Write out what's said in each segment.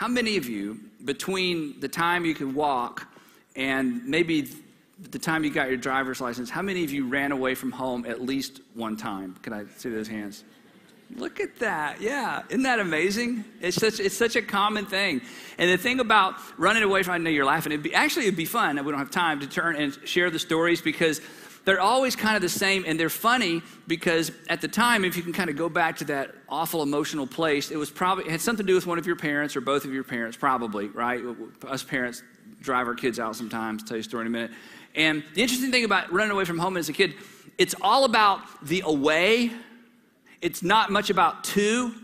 how many of you, between the time you could walk and maybe the time you got your driver's license, how many of you ran away from home at least one time? Can I see those hands? Look at that. Yeah. Isn't that amazing? It's such, it's such a common thing. And the thing about running away from, I know you're laughing. It'd be, actually, it'd be fun. We don't have time to turn and share the stories because they're always kind of the same and they're funny because at the time, if you can kind of go back to that awful emotional place, it was probably, it had something to do with one of your parents or both of your parents, probably, right? Us parents drive our kids out sometimes. I'll tell you a story in a minute. And the interesting thing about running away from home as a kid, it's all about the away it's not much about to.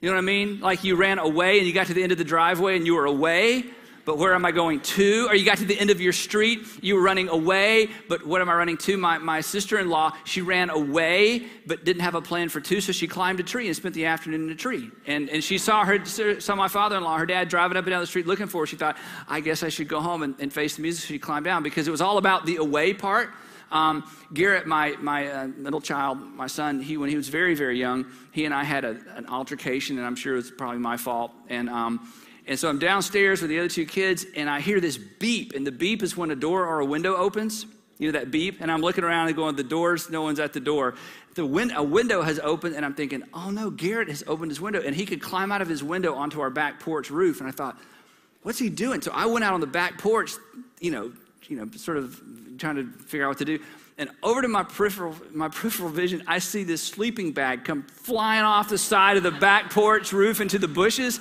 You know what I mean? Like you ran away and you got to the end of the driveway and you were away, but where am I going to? Or you got to the end of your street, you were running away, but what am I running to? My, my sister in law, she ran away, but didn't have a plan for to, so she climbed a tree and spent the afternoon in a tree. And, and she saw her, saw my father in law, her dad driving up and down the street looking for her. She thought, I guess I should go home and, and face the music. She climbed down because it was all about the away part um, Garrett, my, my uh, middle child, my son, he, when he was very, very young, he and I had a, an altercation, and I'm sure it was probably my fault. And, um, and so I'm downstairs with the other two kids, and I hear this beep, and the beep is when a door or a window opens. You know that beep? And I'm looking around and going, the doors, no one's at the door. The win- a window has opened, and I'm thinking, oh no, Garrett has opened his window, and he could climb out of his window onto our back porch roof. And I thought, what's he doing? So I went out on the back porch, you know, you know, sort of trying to figure out what to do. And over to my peripheral, my peripheral vision, I see this sleeping bag come flying off the side of the back porch roof into the bushes.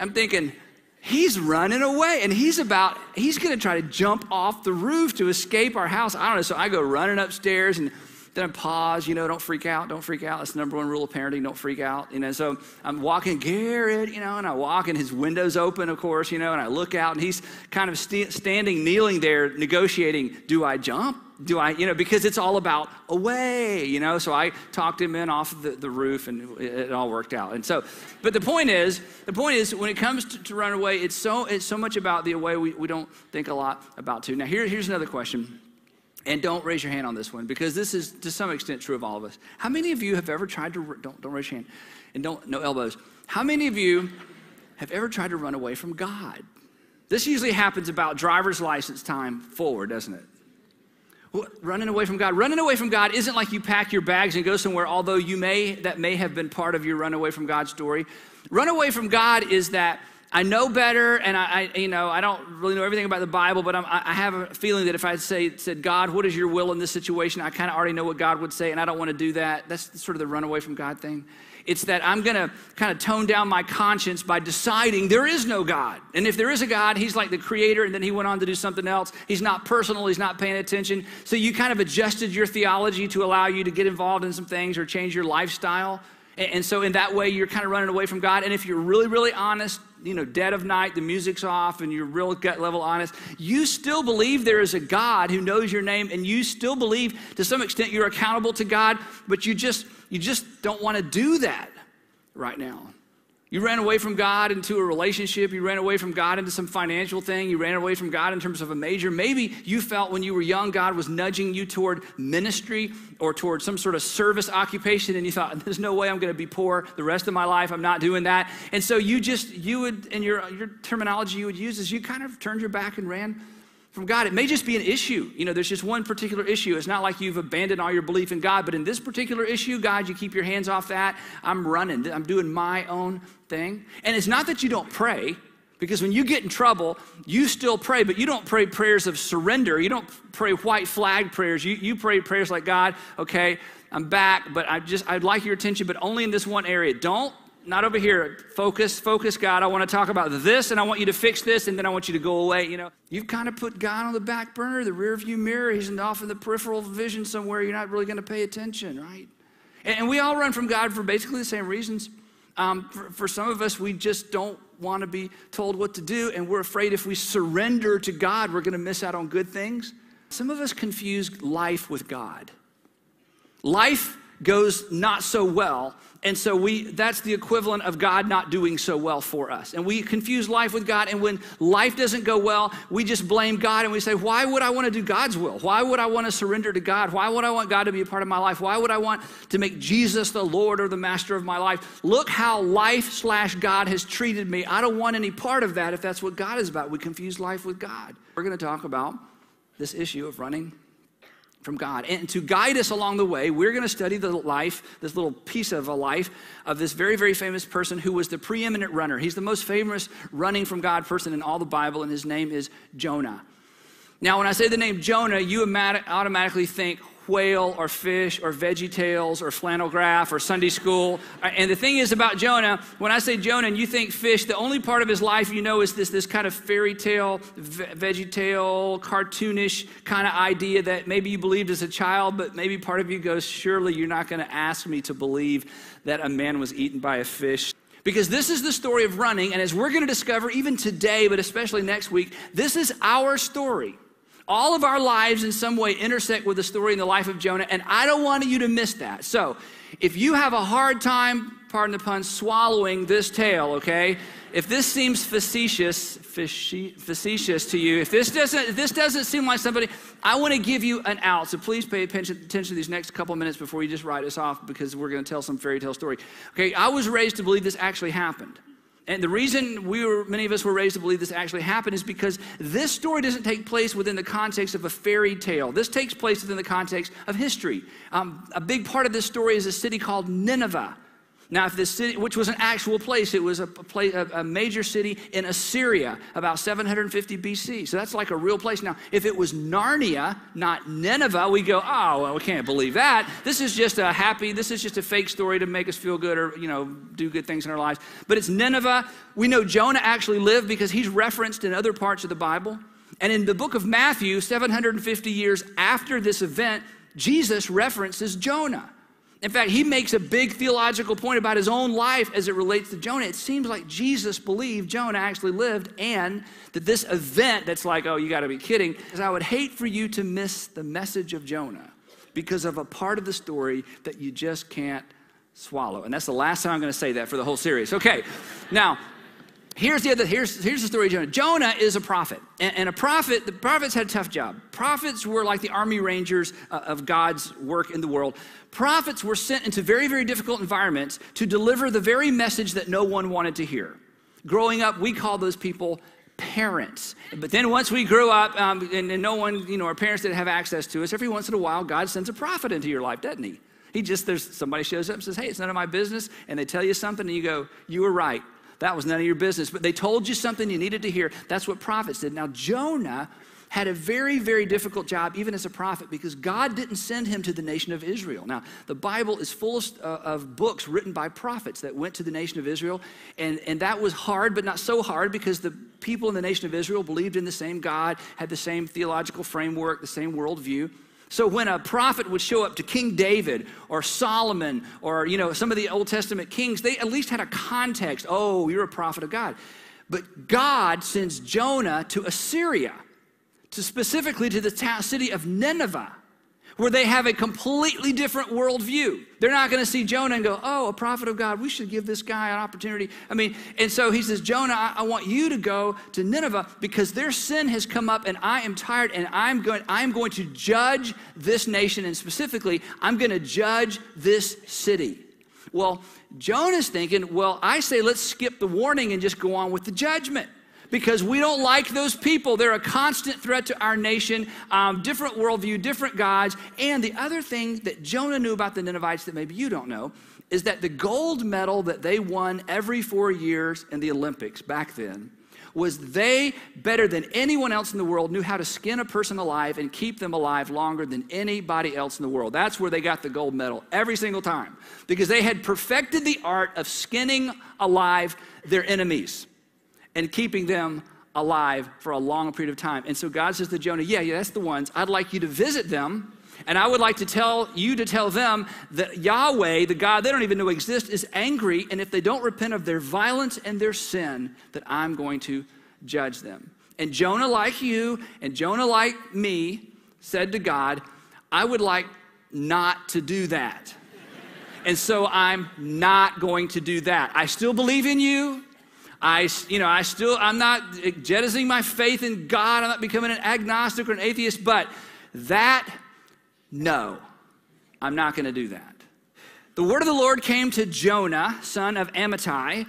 I'm thinking, he's running away and he's about, he's gonna try to jump off the roof to escape our house. I don't know. So I go running upstairs and then I pause, you know, don't freak out, don't freak out. That's the number one rule of parenting, don't freak out. You know, so I'm walking Garrett, you know, and I walk and his window's open, of course, you know, and I look out and he's kind of st- standing, kneeling there, negotiating, do I jump? Do I, you know, because it's all about away, you know. So I talked him in off of the, the roof and it, it, all worked out. And so, but the point is, the point is when it comes to, to run away, it's so, it's so much about the away we, we don't think a lot about to. Now, here, here's another question and don't raise your hand on this one because this is to some extent true of all of us. How many of you have ever tried to, don't, don't raise your hand and don't, no elbows. How many of you have ever tried to run away from God? This usually happens about driver's license time forward, doesn't it? Running away from God. Running away from God isn't like you pack your bags and go somewhere, although you may, that may have been part of your run away from God story. Run away from God is that I know better, and I, I, you know, I don't really know everything about the Bible, but I'm, i have a feeling that if I say, said, God, what is your will in this situation? I kind of already know what God would say, and I don't want to do that. That's sort of the runaway from God thing. It's that I'm going to kind of tone down my conscience by deciding there is no God. And if there is a God, he's like the creator, and then he went on to do something else. He's not personal, he's not paying attention. So you kind of adjusted your theology to allow you to get involved in some things or change your lifestyle. And so in that way, you're kind of running away from God. And if you're really, really honest, you know, dead of night, the music's off, and you're real gut level honest, you still believe there is a God who knows your name, and you still believe to some extent you're accountable to God, but you just you just don't want to do that right now. You ran away from God into a relationship. You ran away from God into some financial thing. You ran away from God in terms of a major. Maybe you felt when you were young, God was nudging you toward ministry or toward some sort of service occupation, and you thought, there's no way I'm going to be poor the rest of my life. I'm not doing that. And so you just, you would, and your, your terminology you would use is you kind of turned your back and ran from God. It may just be an issue. You know, there's just one particular issue. It's not like you've abandoned all your belief in God, but in this particular issue, God, you keep your hands off that. I'm running, I'm doing my own thing. And it's not that you don't pray, because when you get in trouble, you still pray, but you don't pray prayers of surrender. You don't pray white flag prayers. You, you pray prayers like, God, okay, I'm back, but I just, I'd like your attention, but only in this one area. Don't not over here. Focus, focus, God. I want to talk about this and I want you to fix this and then I want you to go away. You know, you've kind of put God on the back burner, the rear view mirror. He's off in the peripheral vision somewhere. You're not really going to pay attention, right? And, we all run from God for basically the same reasons. Um, for, for some of us, we just don't want to be told what to do and we're afraid if we surrender to God, we're going to miss out on good things. Some of us confuse life with God. Life goes not so well. And so we that's the equivalent of God not doing so well for us. And we confuse life with God and when life doesn't go well, we just blame God and we say, "Why would I want to do God's will? Why would I want to surrender to God? Why would I want God to be a part of my life? Why would I want to make Jesus the Lord or the master of my life? Look how life slash God has treated me. I don't want any part of that if that's what God is about. We confuse life with God. We're going to talk about this issue of running from God. And to guide us along the way, we're going to study the life, this little piece of a life of this very, very famous person who was the preeminent runner. He's the most famous running from God person in all the Bible, and his name is Jonah. Now, when I say the name Jonah, you automatically think whale or fish or veggie tales or flannel graph or Sunday school. And the thing is about Jonah, when I say Jonah and you think fish, the only part of his life you know is this, this kind of fairy tale, veggie tale, cartoonish kind of idea that maybe you believed as a child, but maybe part of you goes, surely you're not going to ask me to believe that a man was eaten by a fish. Because this is the story of running, and as we're going to discover even today, but especially next week, this is our story. All of our lives in some way intersect with the story in the life of Jonah, and I don't want you to miss that. So, if you have a hard time, pardon the pun, swallowing this tale, okay? If this seems facetious, facetious to you, if this doesn't, if this doesn't seem like somebody, I want to give you an out. So please pay attention, attention to these next couple minutes before you just write us off because we're going to tell some fairy tale story. Okay, I was raised to believe this actually happened. And the reason we were, many of us were raised to believe this actually happened is because this story doesn't take place within the context of a fairy tale. This takes place within the context of history. Um, a big part of this story is a city called Nineveh. Now, if this city, which was an actual place, it was a, place, a, major city in Assyria about 750 BC. So that's like a real place. Now, if it was Narnia, not Nineveh, we go, oh, well, we can't believe that. This is just a happy, this is just a fake story to make us feel good or, you know, do good things in our lives. But it's Nineveh. We know Jonah actually lived because he's referenced in other parts of the Bible. And in the book of Matthew, 750 years after this event, Jesus references Jonah. In fact, he makes a big theological point about his own life as it relates to Jonah. It seems like Jesus believed Jonah actually lived and that this event that's like, oh, you got to be kidding, because I would hate for you to miss the message of Jonah because of a part of the story that you just can't swallow. And that's the last time I'm going to say that for the whole series. Okay, now, Here's the other, here's, here's the story of Jonah. Jonah is a prophet. And, and, a prophet, the prophets had a tough job. Prophets were like the army rangers uh, of God's work in the world. Prophets were sent into very, very difficult environments to deliver the very message that no one wanted to hear. Growing up, we call those people parents. But then once we grew up um, and, and no one, you know, our parents didn't have access to us, every once in a while, God sends a prophet into your life, doesn't he? He just, there's somebody shows up and says, hey, it's none of my business. And they tell you something and you go, you were right. That was none of your business. But they told you something you needed to hear. That's what prophets did. Now, Jonah had a very, very difficult job, even as a prophet, because God didn't send him to the nation of Israel. Now, the Bible is full of, uh, of, books written by prophets that went to the nation of Israel, and, and that was hard, but not so hard because the people in the nation of Israel believed in the same God, had the same theological framework, the same worldview. So when a prophet would show up to King David or Solomon or you know some of the Old Testament kings, they at least had a context. Oh, you're a prophet of God. But God sends Jonah to Assyria, to specifically to the city of Nineveh where they have a completely different worldview. They're not going to see Jonah and go, oh, a prophet of God, we should give this guy an opportunity. I mean, and so he says, Jonah, I, I want you to go to Nineveh because their sin has come up and I am tired and I'm going, I'm going to judge this nation and specifically, I'm going to judge this city. Well, Jonah's thinking, well, I say let's skip the warning and just go on with the judgment because we don't like those people. They're a constant threat to our nation, um, different worldview, different gods. And the other thing that Jonah knew about the Ninevites that maybe you don't know is that the gold medal that they won every four years in the Olympics back then was they, better than anyone else in the world, knew how to skin a person alive and keep them alive longer than anybody else in the world. That's where they got the gold medal every single time because they had perfected the art of skinning alive their enemies and keeping them alive for a long period of time. And so God says to Jonah, Yeah, yeah, that's the ones. I'd like you to visit them. And I would like to tell you to tell them that Yahweh, the God they don't even know exists, is angry. And if they don't repent of their violence and their sin, that I'm going to judge them. And Jonah, like you, and Jonah, like me, said to God, I would like not to do that. And so I'm not going to do that. I still believe in you. I, you know, I still, I'm not jettisoning my faith in God. I'm not becoming an agnostic or an atheist, but that, no, I'm not going to do that. The word of the Lord came to Jonah, son of Amittai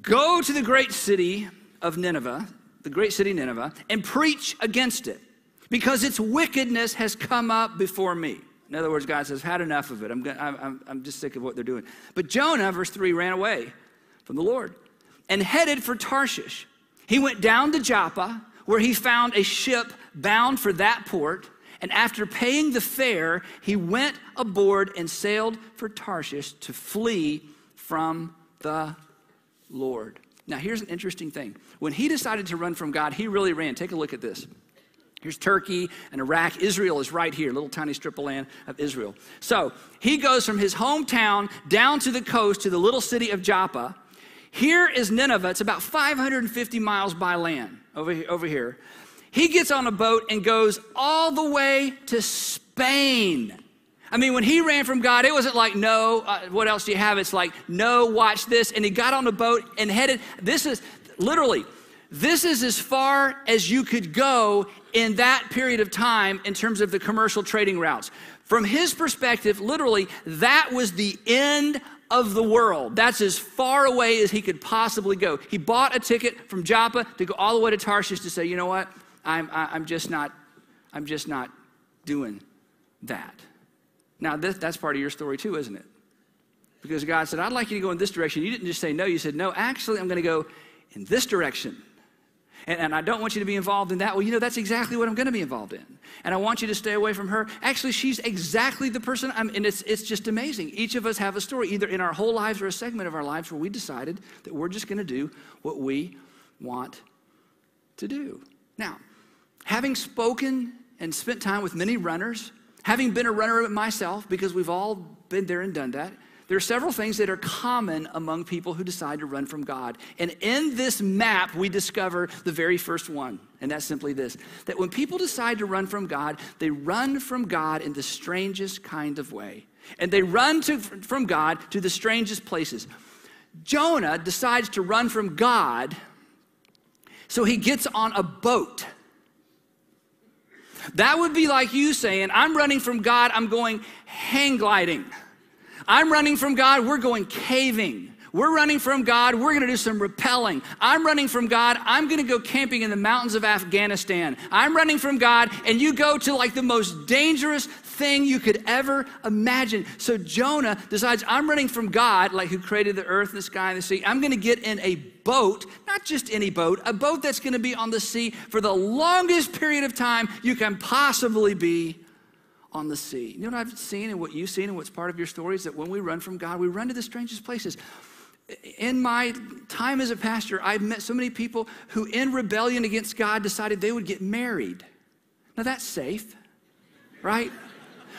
Go to the great city of Nineveh, the great city Nineveh, and preach against it, because its wickedness has come up before me. In other words, God says, had enough of it. I'm, I'm, I'm just sick of what they're doing. But Jonah, verse 3, ran away from the Lord and headed for Tarshish. He went down to Joppa, where he found a ship bound for that port. And after paying the fare, he went aboard and sailed for Tarshish to flee from the Lord. Now, here's an interesting thing. When he decided to run from God, he really ran. Take a look at this. Here's Turkey and Iraq. Israel is right here, little tiny strip of land of Israel. So he goes from his hometown down to the coast to the little city of Joppa. Here is Nineveh. It's about 550 miles by land over here. Over here. He gets on a boat and goes all the way to Spain. I mean, when he ran from God, it wasn't like, no, uh, what else do you have? It's like, no, watch this. And he got on a boat and headed. This is literally, this is as far as you could go in that period of time in terms of the commercial trading routes. From his perspective, literally, that was the end of the world. That's as far away as he could possibly go. He bought a ticket from Joppa to go all the way to Tarshish to say, you know what? I'm, I'm just not, I'm just not doing that. Now, this, that's part of your story too, isn't it? Because God said, I'd like you to go in this direction. You didn't just say no. You said, no, actually, I'm going to go in this direction. And, and, I don't want you to be involved in that. Well, you know, that's exactly what I'm going to be involved in. And I want you to stay away from her. Actually, she's exactly the person. I'm, and it's, it's just amazing. Each of us have a story, either in our whole lives or a segment of our lives, where we decided that we're just going to do what we want to do. Now, having spoken and spent time with many runners, having been a runner myself, because we've all been there and done that, there are several things that are common among people who decide to run from God. And in this map, we discover the very first one. And that's simply this that when people decide to run from God, they run from God in the strangest kind of way. And they run to, from God to the strangest places. Jonah decides to run from God, so he gets on a boat. That would be like you saying, I'm running from God, I'm going hang gliding. I'm running from God, we're going caving. We're running from God, we're gonna do some rappelling. I'm running from God, I'm gonna go camping in the mountains of Afghanistan. I'm running from God, and you go to like the most dangerous thing you could ever imagine. So Jonah decides, I'm running from God, like who created the earth and the sky and the sea. I'm gonna get in a boat, not just any boat, a boat that's gonna be on the sea for the longest period of time you can possibly be on the sea. You know what I've seen and what you've seen and what's part of your story is that when we run from God, we run to the strangest places. In my time as a pastor, I've met so many people who, in rebellion against God, decided they would get married. Now that's safe, right?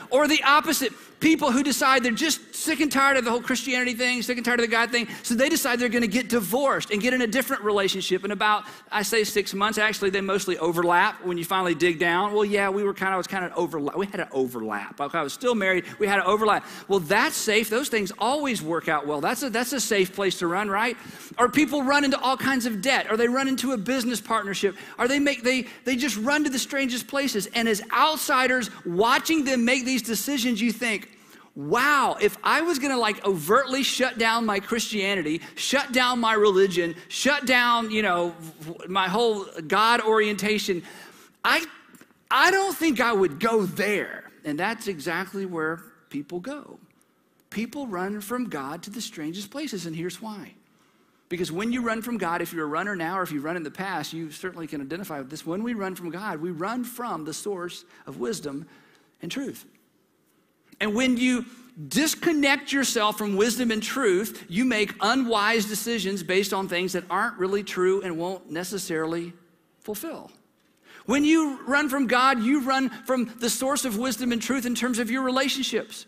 Or the opposite people who decide they're just sick and tired of the whole Christianity thing, sick and tired of the God thing, so they decide they're going to get divorced and get in a different relationship. In about, I say six months, actually, they mostly overlap when you finally dig down. Well, yeah, we were kind of, I was kind of overlap. We had an overlap. I was still married, we had an overlap. Well, that's safe. Those things always work out well. That's a, that's a safe place to run, right? Or people run into all kinds of debt, or they run into a business partnership, or they make, they, they just run to the strangest places. And as outsiders watching them make these decisions, you think, wow, if I was gonna like overtly shut down my Christianity, shut down my religion, shut down, you know, my whole God orientation, I, I don't think I would go there. And that's exactly where people go. People run from God to the strangest places, and here's why. Because when you run from God, if you're a runner now or if you run in the past, you certainly can identify with this. When we run from God, we run from the source of wisdom and truth. And when you disconnect yourself from wisdom and truth, you make unwise decisions based on things that aren't really true and won't necessarily fulfill. When you run from God, you run from the source of wisdom and truth in terms of your relationships.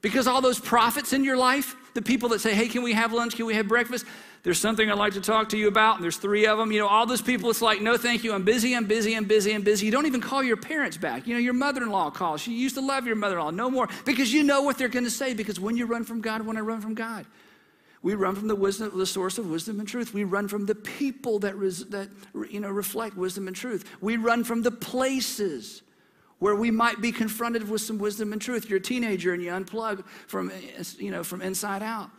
Because all those prophets in your life, the people that say, hey, can we have lunch? Can we have breakfast? There's something I'd like to talk to you about, and there's three of them. You know, all those people, it's like, no, thank you. I'm busy, I'm busy, I'm busy, I'm busy. You don't even call your parents back. You know, your mother in law calls. She used to love your mother in law. No more. Because you know what they're going to say. Because when you run from God, when I run from God, we run from the wisdom, the source of wisdom and truth. We run from the people that, res, that you know, reflect wisdom and truth. We run from the places where we might be confronted with some wisdom and truth. You're a teenager and you unplug from, you know, from inside out.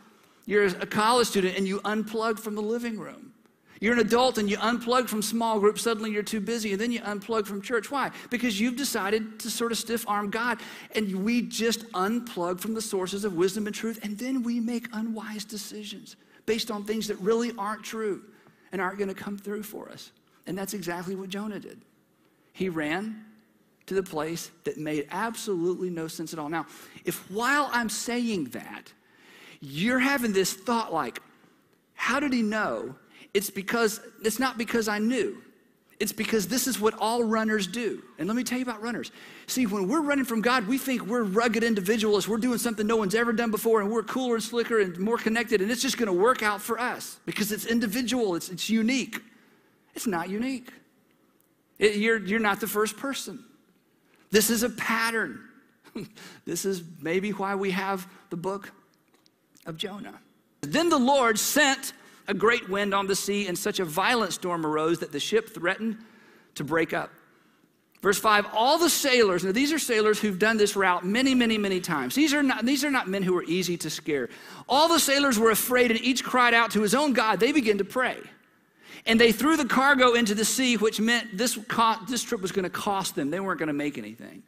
You're a college student and you unplug from the living room. You're an adult and you unplug from small groups, suddenly you're too busy, and then you unplug from church. Why? Because you've decided to sort of stiff arm God, and we just unplug from the sources of wisdom and truth, and then we make unwise decisions based on things that really aren't true and aren't going to come through for us. And that's exactly what Jonah did. He ran to the place that made absolutely no sense at all. Now, if while I'm saying that, you're having this thought like, how did he know? It's because, it's not because I knew. It's because this is what all runners do. And let me tell you about runners. See, when we're running from God, we think we're rugged individualists. We're doing something no one's ever done before, and we're cooler and slicker and more connected, and it's just going to work out for us because it's individual, it's, it's unique. It's not unique. It, you're, you're not the first person. This is a pattern. this is maybe why we have the book of Jonah. Then the Lord sent a great wind on the sea, and such a violent storm arose that the ship threatened to break up. Verse 5 All the sailors, now these are sailors who've done this route many, many, many times. These are, not, these are not men who are easy to scare. All the sailors were afraid, and each cried out to his own God. They began to pray. And they threw the cargo into the sea, which meant this, this trip was going to cost them. They weren't going to make anything.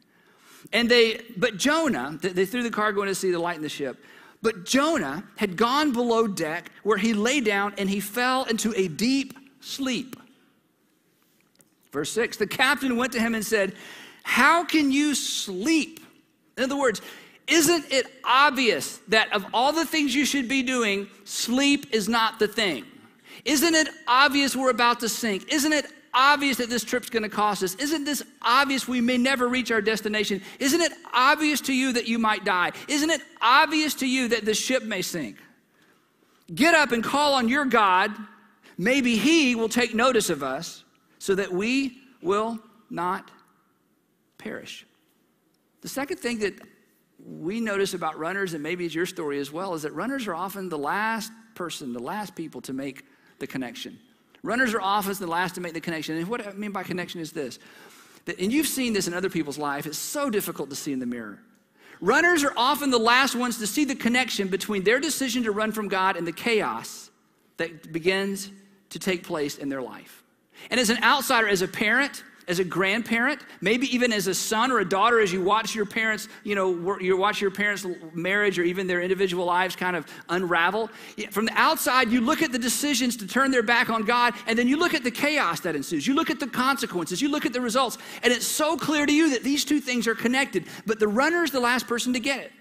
And they, but Jonah, they threw the cargo into the sea to lighten the ship. But Jonah had gone below deck where he lay down and he fell into a deep sleep. Verse 6 The captain went to him and said, How can you sleep? In other words, isn't it obvious that of all the things you should be doing, sleep is not the thing? Isn't it obvious we're about to sink? Isn't it obvious that this trip's going to cost us? Isn't this obvious we may never reach our destination? Isn't it obvious to you that you might die? Isn't it obvious to you that the ship may sink? Get up and call on your God. Maybe He will take notice of us so that we will not perish. The second thing that we notice about runners, and maybe it's your story as well, is that runners are often the last person, the last people to make the connection. Runners are often the last to make the connection. And what I mean by connection is this that, and you've seen this in other people's life, it's so difficult to see in the mirror. Runners are often the last ones to see the connection between their decision to run from God and the chaos that begins to take place in their life. And as an outsider, as a parent, as a grandparent, maybe even as a son or a daughter, as you watch your parents, you know, you watch your parents' marriage or even their individual lives kind of unravel. From the outside, you look at the decisions to turn their back on God, and then you look at the chaos that ensues. You look at the consequences. You look at the results, and it's so clear to you that these two things are connected. But the runner is the last person to get it.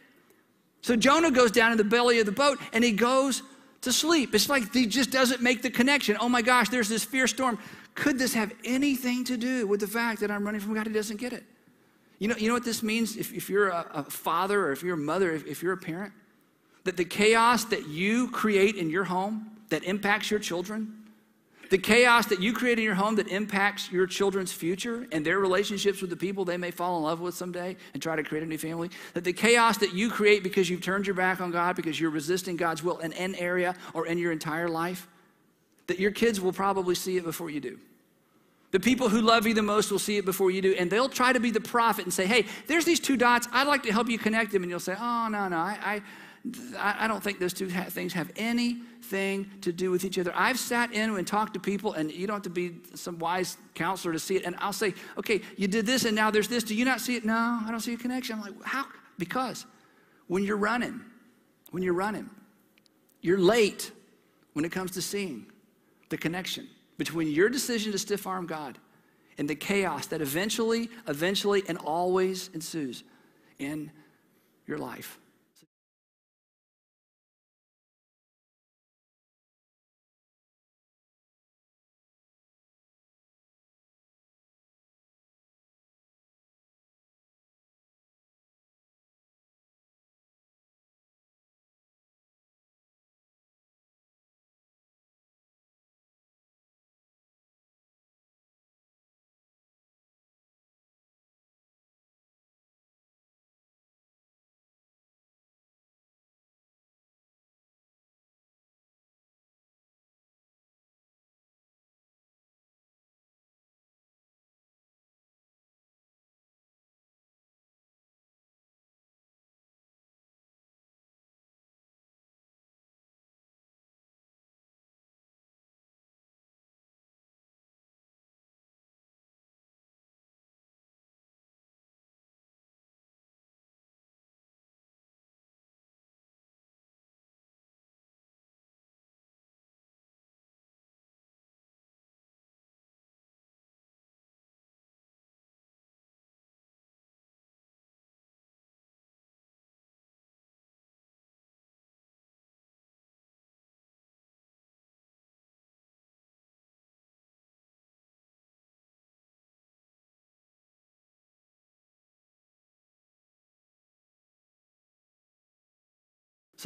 So Jonah goes down in the belly of the boat, and he goes to sleep. It's like he just doesn't make the connection. Oh my gosh, there's this fierce storm. Could this have anything to do with the fact that I'm running from God? He doesn't get it. You know, you know what this means if, if you're a, a father or if you're a mother, if, if you're a parent? That the chaos that you create in your home that impacts your children, the chaos that you create in your home that impacts your children's future and their relationships with the people they may fall in love with someday and try to create a new family, that the chaos that you create because you've turned your back on God, because you're resisting God's will in an area or in your entire life, that your kids will probably see it before you do. The people who love you the most will see it before you do, and they'll try to be the prophet and say, Hey, there's these two dots. I'd like to help you connect them. And you'll say, Oh, no, no, I, I, I don't think those two things have anything to do with each other. I've sat in and talked to people, and you don't have to be some wise counselor to see it. And I'll say, Okay, you did this, and now there's this. Do you not see it? No, I don't see a connection. I'm like, How? Because when you're running, when you're running, you're late when it comes to seeing the connection between your decision to stiff arm God and the chaos that eventually, eventually, and always ensues in your life.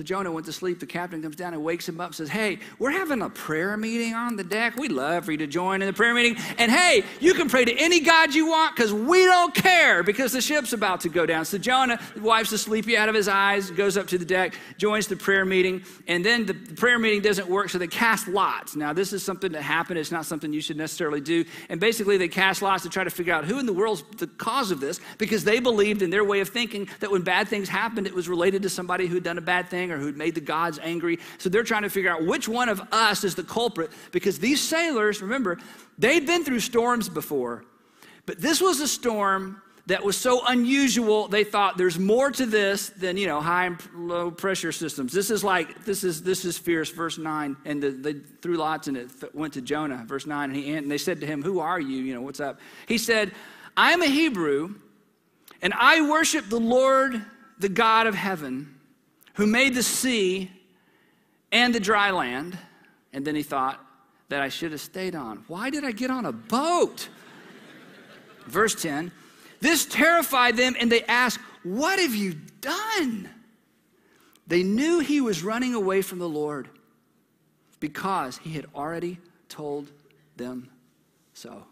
So Jonah went to sleep. The captain comes down and wakes him up and says, Hey, we're having a prayer meeting on the deck. We'd love for you to join in the prayer meeting. And hey, you can pray to any God you want because we don't care because the ship's about to go down. So Jonah wipes the sleepy out of his eyes, goes up to the deck, joins the prayer meeting. And then the prayer meeting doesn't work, so they cast lots. Now, this is something that happened. It's not something you should necessarily do. And basically, they cast lots to try to figure out who in the world's the cause of this because they believed in their way of thinking that when bad things happened, it was related to somebody who had done a bad thing or who'd made the gods angry. So they're trying to figure out which one of us is the culprit. Because these sailors, remember, they'd been through storms before, but this was a storm that was so unusual they thought there's more to this than you know high and low pressure systems. This is like this is this is fierce. Verse 9 and the, they threw lots and it went to jonah. Verse 9 and, he, and they said to him who are you? You know what's up? He said i am a hebrew and i worship the lord the god of heaven who made the sea and the dry land. And then he thought that I should have stayed on. Why did I get on a boat? Verse 10 This terrified them, and they asked, What have you done? They knew he was running away from the Lord because he had already told them so.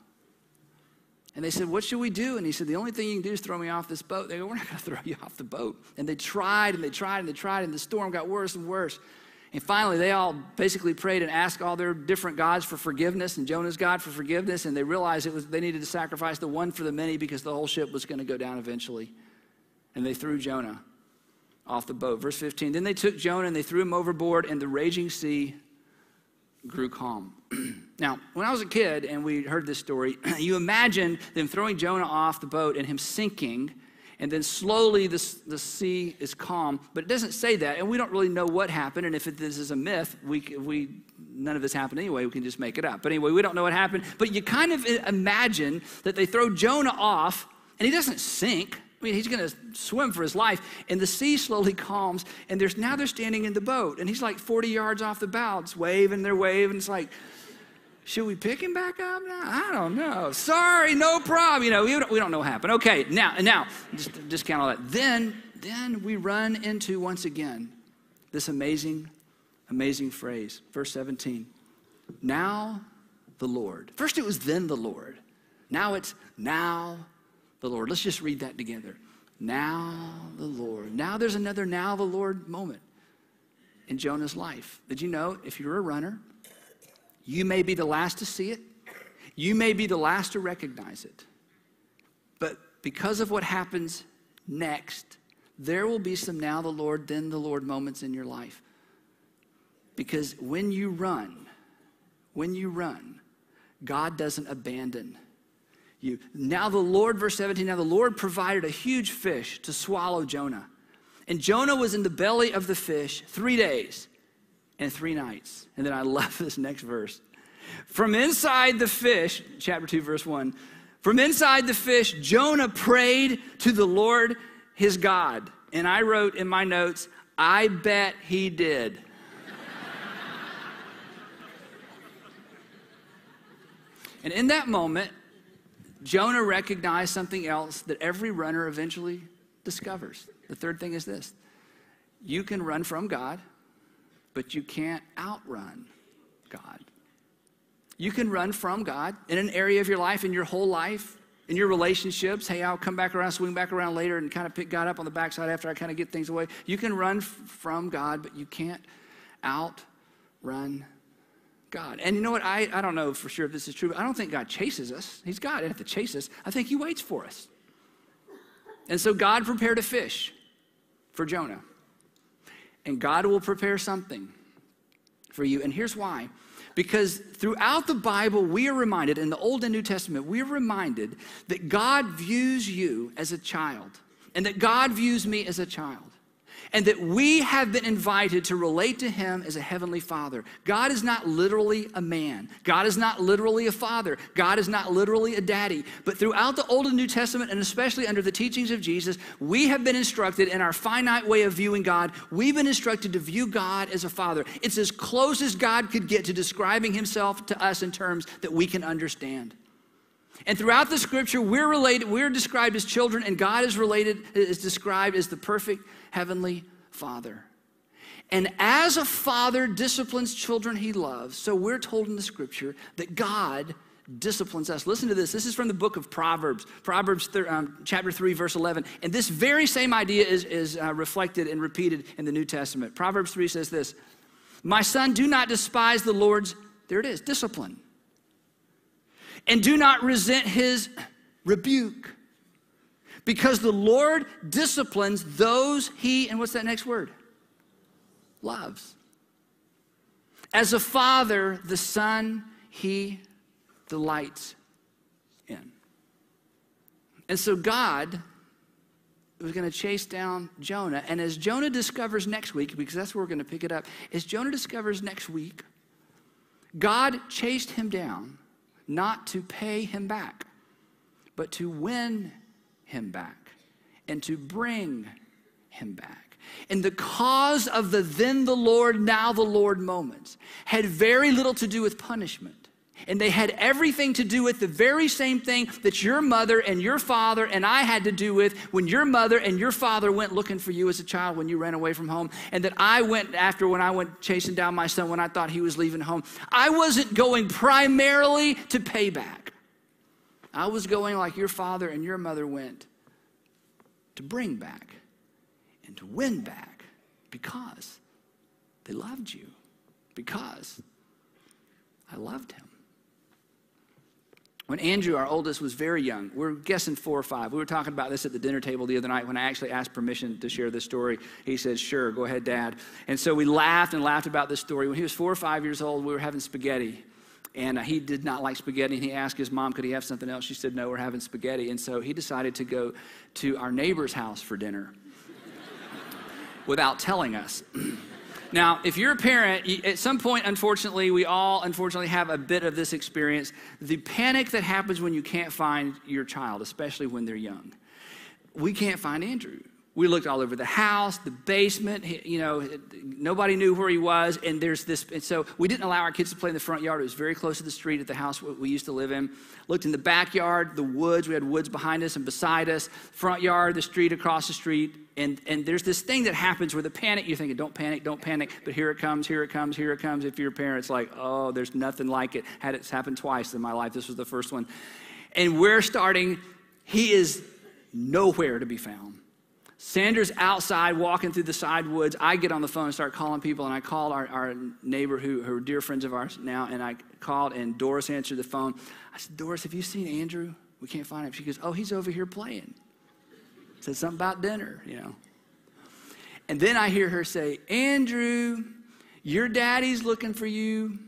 And they said, What should we do? And he said, The only thing you can do is throw me off this boat. They go, We're not going to throw you off the boat. And they tried and they tried and they tried, and the storm got worse and worse. And finally, they all basically prayed and asked all their different gods for forgiveness and Jonah's God for forgiveness. And they realized it was, they needed to sacrifice the one for the many because the whole ship was going to go down eventually. And they threw Jonah off the boat. Verse 15 Then they took Jonah and they threw him overboard, and the raging sea grew calm. now, when I was a kid and we heard this story, you imagine them throwing Jonah off the boat and him sinking, and then slowly the, the sea is calm. But it doesn't say that, and we don't really know what happened. And if it, this is a myth, we, we none of this happened anyway. We can just make it up. But anyway, we don't know what happened. But you kind of imagine that they throw Jonah off, and he doesn't sink. I mean, he's going to swim for his life, and the sea slowly calms, and there's now they're standing in the boat, and he's like 40 yards off the bow. It's waving, they're waving. It's like, should we pick him back up now? I don't know. Sorry, no problem. You know, we don't, we don't know what happened. Okay, now, now, just discount all that. Then, then we run into once again this amazing, amazing phrase, verse 17. Now the Lord. First it was then the Lord. Now it's now the Lord. Let's just read that together. Now the Lord. Now there's another now the Lord moment in Jonah's life. Did you know if you're a runner, you may be the last to see it, you may be the last to recognize it. But because of what happens next, there will be some now the Lord, then the Lord moments in your life. Because when you run, when you run, God doesn't abandon you. Now, the Lord, verse 17, now the Lord provided a huge fish to swallow Jonah. And Jonah was in the belly of the fish three days and three nights. And then I love this next verse. From inside the fish, chapter 2, verse 1, from inside the fish, Jonah prayed to the Lord his God. And I wrote in my notes, I bet he did. and in that moment, Jonah recognized something else that every runner eventually discovers. The third thing is this you can run from God, but you can't outrun God. You can run from God in an area of your life, in your whole life, in your relationships. Hey, I'll come back around, swing back around later, and kind of pick God up on the backside after I kind of get things away. You can run f- from God, but you can't outrun God. And you know what? I, I don't know for sure if this is true, but I don't think God chases us. He's God. He have to chase us. I think He waits for us. And so God prepared a fish for Jonah. And God will prepare something for you. And here's why. Because throughout the Bible, we are reminded, in the Old and New Testament, we are reminded that God views you as a child, and that God views me as a child and that we have been invited to relate to him as a heavenly father. God is not literally a man. God is not literally a father. God is not literally a daddy. But throughout the Old and New Testament, and especially under the teachings of Jesus, we have been instructed in our finite way of viewing God, we've been instructed to view God as a father. It's as close as God could get to describing himself to us in terms that we can understand. And throughout the scripture, we're related, we're described as children, and God is related, is described as the perfect heavenly Father. And as a father disciplines children he loves, so we're told in the scripture that God disciplines us. Listen to this. This is from the book of Proverbs, Proverbs um, chapter 3, verse 11. And this very same idea is, is uh, reflected and repeated in the New Testament. Proverbs 3 says this My son, do not despise the Lord's, there it is, discipline. And do not resent his rebuke. Because the Lord disciplines those he, and what's that next word? loves. As a father, the son he delights in. And so God was going to chase down Jonah. And as Jonah discovers next week, because that's where we're going to pick it up, as Jonah discovers next week, God chased him down not to pay him back, but to win him back and to bring him back. And the cause of the then the Lord, now the Lord moments had very little to do with punishment. And they had everything to do with the very same thing that your mother and your father and I had to do with when your mother and your father went looking for you as a child when you ran away from home, and that I went after when I went chasing down my son when I thought he was leaving home. I wasn't going primarily to pay back, I was going like your father and your mother went to bring back and to win back because they loved you, because I loved him. When Andrew, our oldest, was very young, we are guessing four or five. We were talking about this at the dinner table the other night when I actually asked permission to share this story. He said, Sure, go ahead, Dad. And so we laughed and laughed about this story. When he was four or five years old, we were having spaghetti. And uh, he did not like spaghetti. And he asked his mom, Could he have something else? She said, No, we're having spaghetti. And so he decided to go to our neighbor's house for dinner without telling us. Now, if you're a parent, at some point, unfortunately, we all unfortunately have a bit of this experience the panic that happens when you can't find your child, especially when they're young. We can't find Andrew. We looked all over the house, the basement, you know, nobody knew where he was. And there's this, and so we didn't allow our kids to play in the front yard. It was very close to the street at the house we used to live in. Looked in the backyard, the woods. We had woods behind us and beside us, front yard, the street across the street. And, and there's this thing that happens where the panic, you're thinking, don't panic, don't panic. But here it comes, here it comes, here it comes. If you're a parent, it's like, oh, there's nothing like it. Had it happened twice in my life. This was the first one. And we're starting, he is nowhere to be found. Sandra's outside walking through the side woods. I get on the phone and start calling people, and I called our, our neighbor who, who are dear friends of ours now, and I called, and Doris answered the phone. I said, Doris, have you seen Andrew? We can't find him. She goes, Oh, he's over here playing. Said something about dinner, you know. And then I hear her say, Andrew, your daddy's looking for you.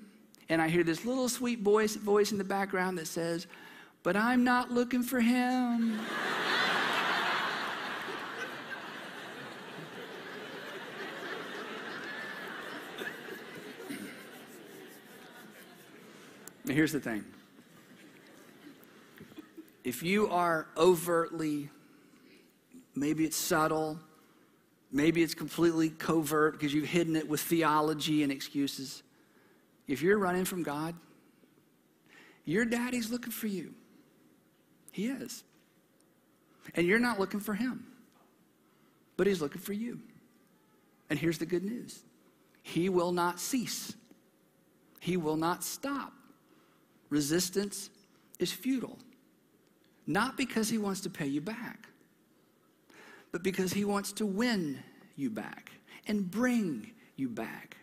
And I hear this little sweet voice, voice in the background that says, But I'm not looking for him. Now, here's the thing if you are overtly, maybe it's subtle, maybe it's completely covert because you've hidden it with theology and excuses. If you're running from God, your daddy's looking for you. He is. And you're not looking for him, but he's looking for you. And here's the good news He will not cease, He will not stop resistance is futile. Not because he wants to pay you back, but because he wants to win you back and bring you back.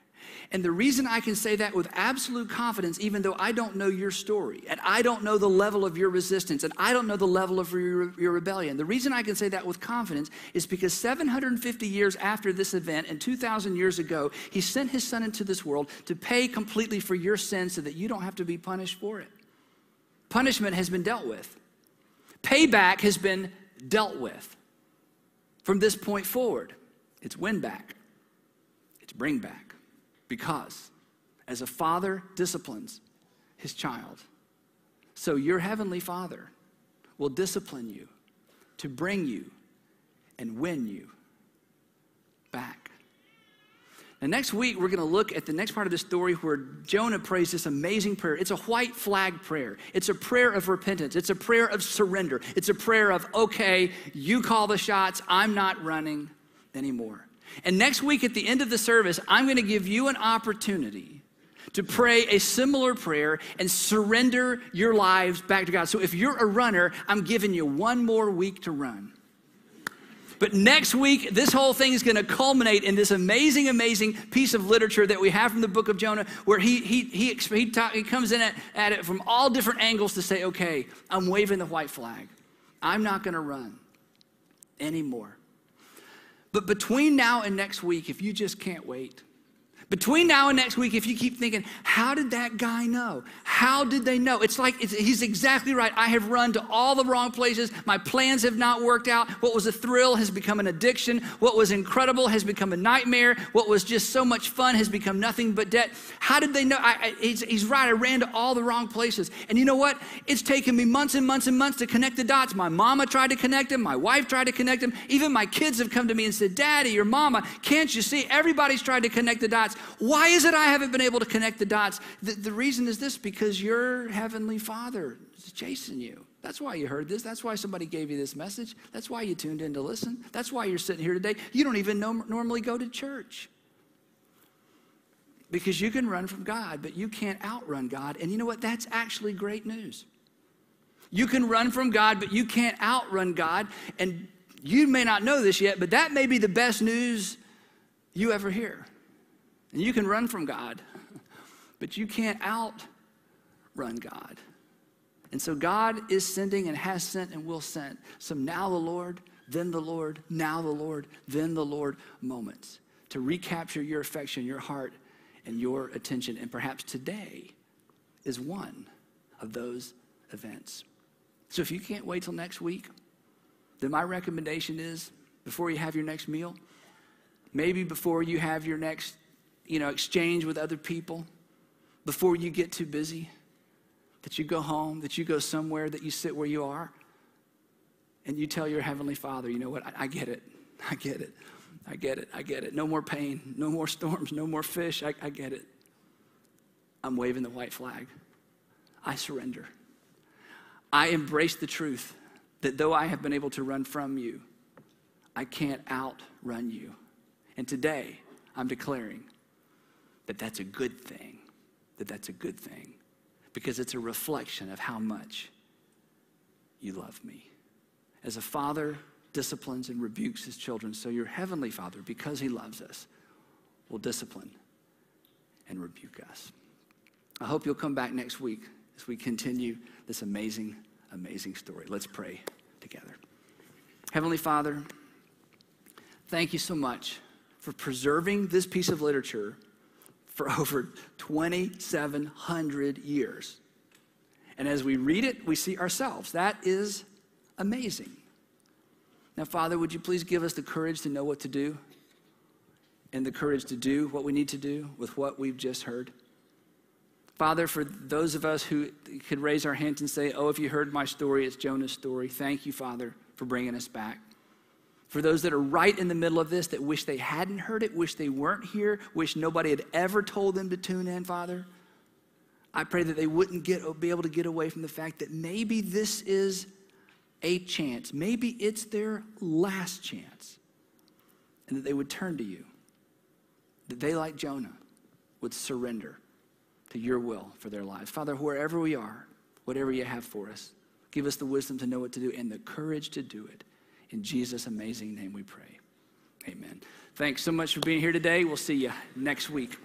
And the reason I can say that with absolute confidence, even though I don't know your story, and I don't know the level of your resistance, and I don't know the level of your, your rebellion, the reason I can say that with confidence is because 750 years after this event and 2,000 years ago, he sent his son into this world to pay completely for your sin so that you don't have to be punished for it. Punishment has been dealt with, payback has been dealt with. From this point forward, it's win back, it's bring back. Because as a father disciplines his child, so your heavenly father will discipline you to bring you and win you back. Now, next week, we're going to look at the next part of the story where Jonah prays this amazing prayer. It's a white flag prayer. It's a prayer of repentance. It's a prayer of surrender. It's a prayer of, okay, you call the shots. I'm not running anymore. And next week at the end of the service, I'm going to give you an opportunity to pray a similar prayer and surrender your lives back to God. So if you're a runner, I'm giving you one more week to run. But next week, this whole thing is going to culminate in this amazing, amazing piece of literature that we have from the book of Jonah, where he, he, he, he, talk, he comes in at, at it from all different angles to say, okay, I'm waving the white flag. I'm not going to run anymore. But between now and next week, if you just can't wait, between now and next week, if you keep thinking, how did that guy know? How did they know? It's like it's, he's exactly right. I have run to all the wrong places. My plans have not worked out. What was a thrill has become an addiction. What was incredible has become a nightmare. What was just so much fun has become nothing but debt. How did they know? I, I, he's, he's right. I ran to all the wrong places. And you know what? It's taken me months and months and months to connect the dots. My mama tried to connect them. My wife tried to connect them. Even my kids have come to me and said, Daddy, your mama, can't you see? Everybody's tried to connect the dots. Why is it I haven't been able to connect the dots? The, the reason is this because your heavenly Father is chasing you. That's why you heard this. That's why somebody gave you this message. That's why you tuned in to listen. That's why you're sitting here today. You don't even know, normally go to church. Because you can run from God, but you can't outrun God. And you know what? That's actually great news. You can run from God, but you can't outrun God. And you may not know this yet, but that may be the best news you ever hear. And you can run from God, but you can't outrun God. And so God is sending and has sent and will send some now the Lord, then the Lord, now the Lord, then the Lord moments to recapture your affection, your heart, and your attention. And perhaps today is one of those events. So if you can't wait till next week, then my recommendation is before you have your next meal, maybe before you have your next you know, exchange with other people before you get too busy, that you go home, that you go somewhere, that you sit where you are, and you tell your Heavenly Father, you know what, I, I get it, I get it, I get it, I get it. No more pain, no more storms, no more fish, I, I get it. I'm waving the white flag. I surrender. I embrace the truth that though I have been able to run from you, I can't outrun you. And today, I'm declaring that that's a good thing, that that's a good thing, because it's a reflection of how much you love me. As a father disciplines and rebukes his children, so your heavenly father, because he loves us, will discipline and rebuke us. I hope you'll come back next week as we continue this amazing, amazing story. Let's pray together. Heavenly Father, thank you so much for preserving this piece of literature for over 2,700 years. And as we read it, we see ourselves. That is amazing. Now, Father, would you please give us the courage to know what to do and the courage to do what we need to do with what we've just heard? Father, for those of us who could raise our hands and say, Oh, if you heard my story, it's Jonah's story, thank you, Father, for bringing us back. For those that are right in the middle of this that wish they hadn't heard it, wish they weren't here, wish nobody had ever told them to tune in, Father, I pray that they wouldn't get, be able to get away from the fact that maybe this is a chance. Maybe it's their last chance. And that they would turn to you. That they, like Jonah, would surrender to your will for their lives. Father, wherever we are, whatever you have for us, give us the wisdom to know what to do and the courage to do it. In Jesus' amazing name we pray. Amen. Thanks so much for being here today. We'll see you next week.